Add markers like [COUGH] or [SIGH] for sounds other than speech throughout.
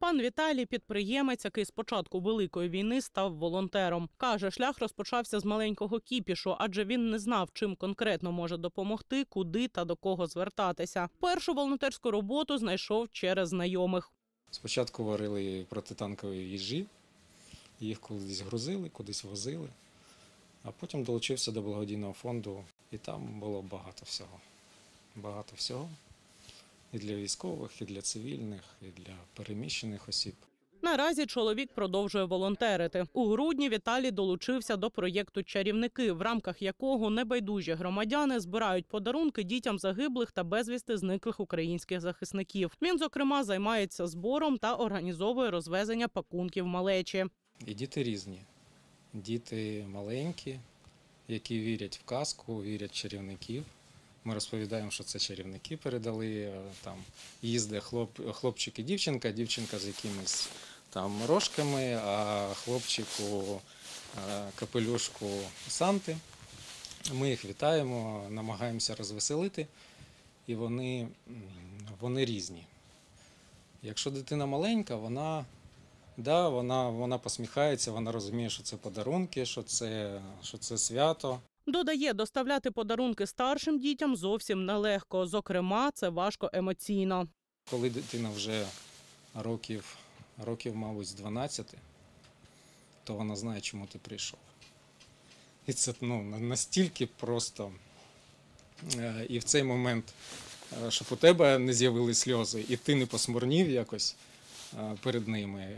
Пан Віталій, підприємець, який з початку великої війни став волонтером. Каже, шлях розпочався з маленького кіпішу, адже він не знав, чим конкретно може допомогти, куди та до кого звертатися. Першу волонтерську роботу знайшов через знайомих. Спочатку варили протитанкові їжі, їх кудись грузили, кудись возили, а потім долучився до благодійного фонду, і там було багато всього. Багато всього. І для військових, і для цивільних, і для переміщених осіб. Наразі чоловік продовжує волонтерити. У грудні Віталій долучився до проєкту Чарівники, в рамках якого небайдужі громадяни збирають подарунки дітям загиблих та безвісти зниклих українських захисників. Він, зокрема, займається збором та організовує розвезення пакунків малечі. І діти різні. Діти маленькі, які вірять в казку, вірять в чарівників. Ми розповідаємо, що це чарівники передали. е, Там їздить хлоп, хлопчик і дівчинка, дівчинка з якимись там рожками, а хлопчику е, капелюшку Санти. Ми їх вітаємо, намагаємося розвеселити, і вони, вони різні. Якщо дитина маленька, вона Да, вона, вона посміхається, вона розуміє, що це подарунки, що це, що це свято. Додає, доставляти подарунки старшим дітям зовсім нелегко. Зокрема, це важко емоційно. Коли дитина вже років, років, мабуть, з 12, то вона знає, чому ти прийшов. І це ну, настільки просто. Е, І в цей момент, е, щоб у тебе не з'явились сльози, і ти не посмурнів якось перед ними. е,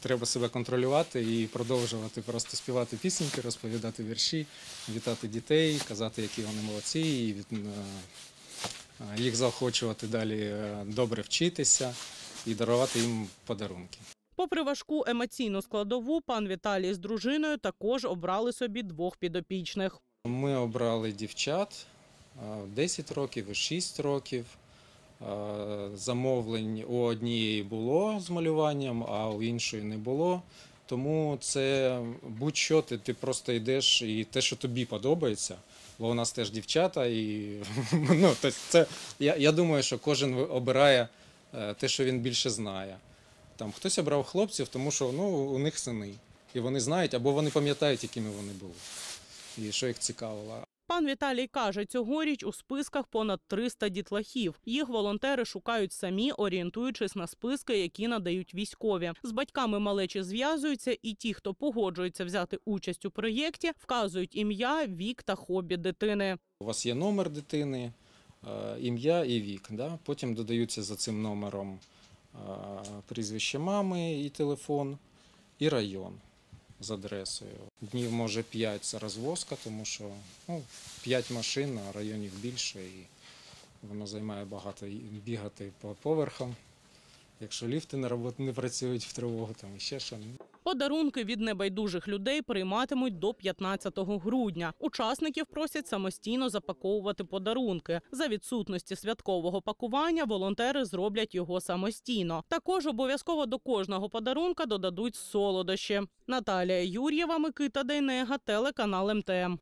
Треба себе контролювати і продовжувати просто співати пісеньки, розповідати вірші, вітати дітей, казати, які вони молодці, і від, е, е, їх заохочувати далі е, добре вчитися і дарувати їм подарунки. Попри важку емоційну складову, пан Віталій з дружиною також обрали собі двох підопічних. Ми обрали дівчат е, 10 років і 6 років. Е, Замовлень у однієї було з малюванням, а у іншої не було. Тому це будь-що ти, ти просто йдеш і те, що тобі подобається. Бо у нас теж дівчата, і [LAUGHS] ну, тобто це, я, я думаю, що кожен обирає е, те, що він більше знає. Там хтось обрав хлопців, тому що ну, у них сини. І вони знають, або вони пам'ятають, якими вони були і що їх цікавило. Пан Віталій каже, цьогоріч у списках понад 300 дітлахів. Їх волонтери шукають самі, орієнтуючись на списки, які надають військові. З батьками малечі зв'язуються, і ті, хто погоджується взяти участь у проєкті, вказують ім'я, вік та хобі дитини. У вас є номер дитини, е, ім'я і вік. Да? Потім додаються за цим номером е, прізвище мами і телефон, і район з адресою. Днів може 5 це розвозка, тому що ну, 5 машин, а районів більше, і воно займає багато бігати по поверхам. Якщо ліфти не працюють в тривогу, там ще що. Подарунки від небайдужих людей прийматимуть до 15 грудня. Учасників просять самостійно запаковувати подарунки. За відсутності святкового пакування волонтери зроблять його самостійно. Також обов'язково до кожного подарунка додадуть солодощі. Наталія Юр'єва, Микита Дейнега, телеканал МТМ.